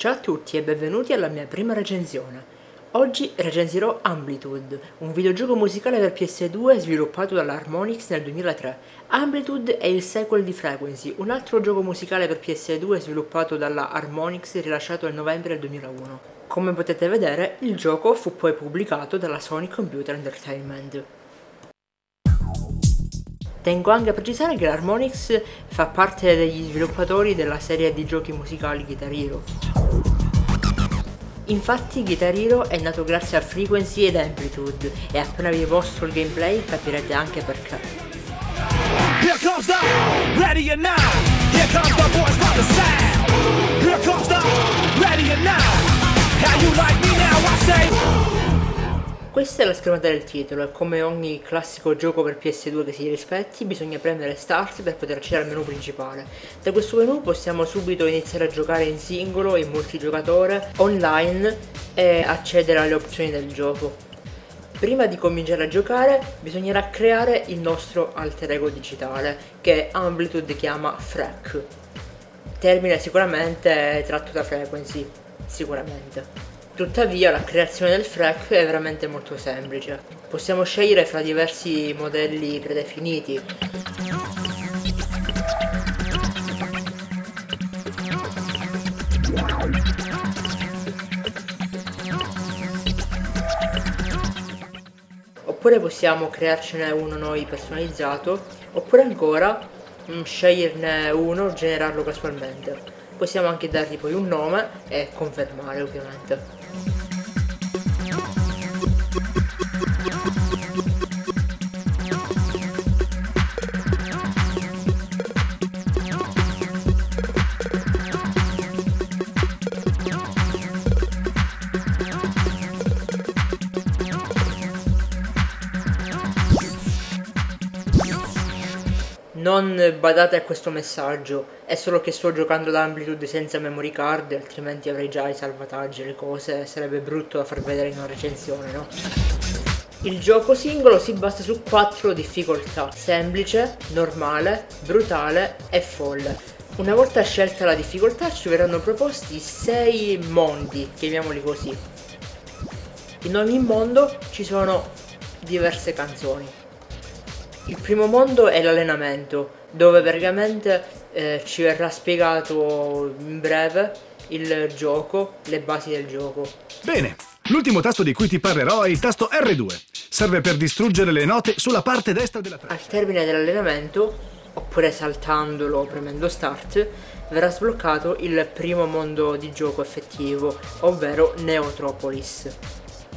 Ciao a tutti e benvenuti alla mia prima recensione. Oggi recensirò Amplitude, un videogioco musicale per PS2 sviluppato dalla Harmonix nel 2003. Amplitude è il sequel di Frequency, un altro gioco musicale per PS2 sviluppato dalla Harmonix rilasciato nel novembre del 2001. Come potete vedere, il gioco fu poi pubblicato dalla Sony Computer Entertainment. Tengo anche a precisare che l'Harmonix fa parte degli sviluppatori della serie di giochi musicali Guitar Hero. Infatti Guitar Hero è nato grazie a Frequency ed Amplitude e appena vi mostro il gameplay capirete anche perché. Here. How you like me now? I say questa è la schermata del titolo e come ogni classico gioco per PS2 che si rispetti bisogna premere Start per poter accedere al menu principale. Da questo menu possiamo subito iniziare a giocare in singolo, in multigiocatore, online e accedere alle opzioni del gioco. Prima di cominciare a giocare bisognerà creare il nostro alter ego digitale che Amplitude chiama FREC. Termine sicuramente tratto da Frequency, sicuramente. Tuttavia la creazione del frac è veramente molto semplice. Possiamo scegliere fra diversi modelli predefiniti. Oppure possiamo crearcene uno noi personalizzato, oppure ancora mm, sceglierne uno, generarlo casualmente. Possiamo anche dargli poi un nome e confermare ovviamente. Non badate a questo messaggio, è solo che sto giocando ad Amplitude senza memory card, altrimenti avrei già i salvataggi e le cose, sarebbe brutto da far vedere in una recensione, no? Il gioco singolo si basa su quattro difficoltà, semplice, normale, brutale e folle. Una volta scelta la difficoltà ci verranno proposti sei mondi, chiamiamoli così. In ogni mondo ci sono diverse canzoni. Il primo mondo è l'allenamento, dove praticamente eh, ci verrà spiegato in breve il gioco, le basi del gioco. Bene, l'ultimo tasto di cui ti parlerò è il tasto R2. Serve per distruggere le note sulla parte destra della traccia. Al termine dell'allenamento, oppure saltandolo o premendo start, verrà sbloccato il primo mondo di gioco effettivo, ovvero Neotropolis,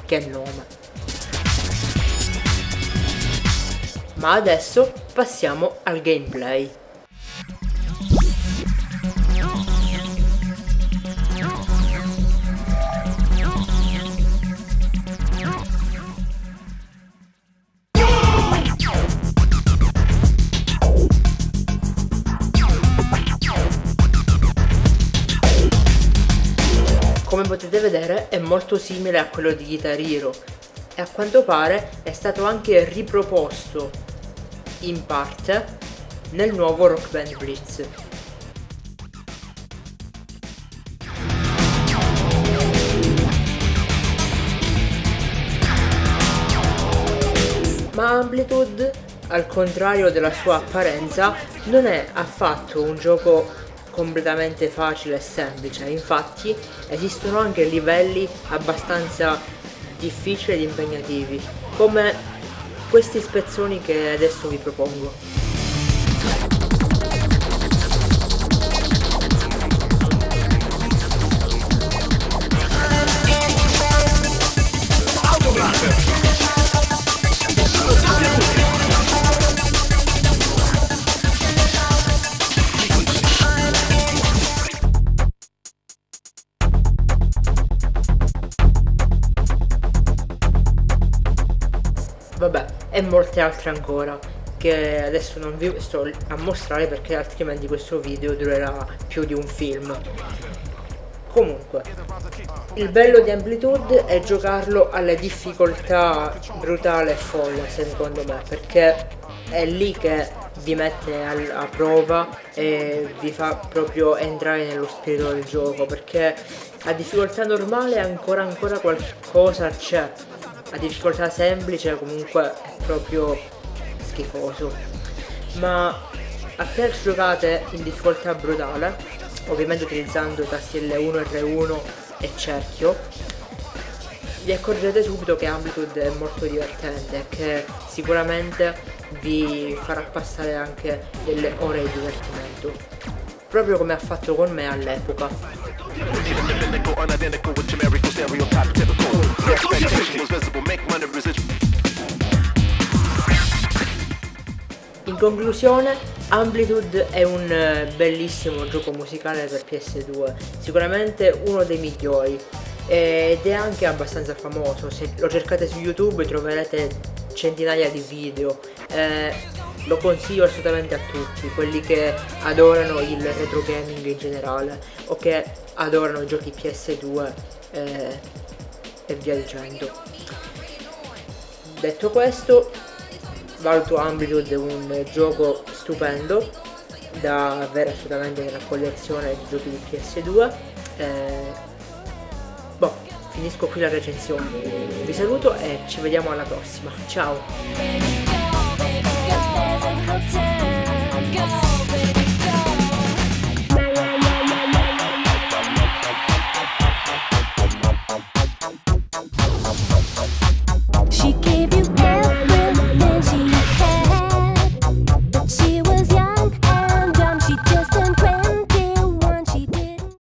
che è il nome. Ma adesso passiamo al gameplay. Come potete vedere è molto simile a quello di Guitar Hero e a quanto pare è stato anche riproposto in parte nel nuovo Rock Band Blitz. Ma Amplitude, al contrario della sua apparenza, non è affatto un gioco completamente facile e semplice, infatti esistono anche livelli abbastanza difficili ed impegnativi, come questi spezzoni che adesso vi propongo. E molte altre ancora che adesso non vi sto a mostrare perché altrimenti questo video durerà più di un film. Comunque, il bello di Amplitude è giocarlo alle difficoltà brutale e folle secondo me, perché è lì che vi mette a, prova e vi fa proprio entrare nello spirito del gioco perché a difficoltà normale ancora ancora qualcosa c'è a difficoltà semplice comunque è proprio schifoso ma appena giocate in difficoltà brutale ovviamente utilizzando tasti L1, R1 e cerchio vi accorgerete subito che Amplitude è molto divertente e che sicuramente vi farà passare anche delle ore di divertimento proprio come ha fatto con me all'epoca in conclusione Amplitude è un eh, bellissimo gioco musicale per PS2 sicuramente uno dei migliori ed è anche abbastanza famoso. Se lo cercate su youtube troverete centinaia di video eh, lo consiglio assolutamente a tutti quelli che adorano il retro gaming in generale o che adorano i giochi PS2 eh, e via dicendo detto questo valuto Amplitude un gioco stupendo da avere assolutamente nella collezione di giochi di PS2 eh, Boh, finisco qui la recensione. Vi saluto e ci vediamo alla prossima. Ciao!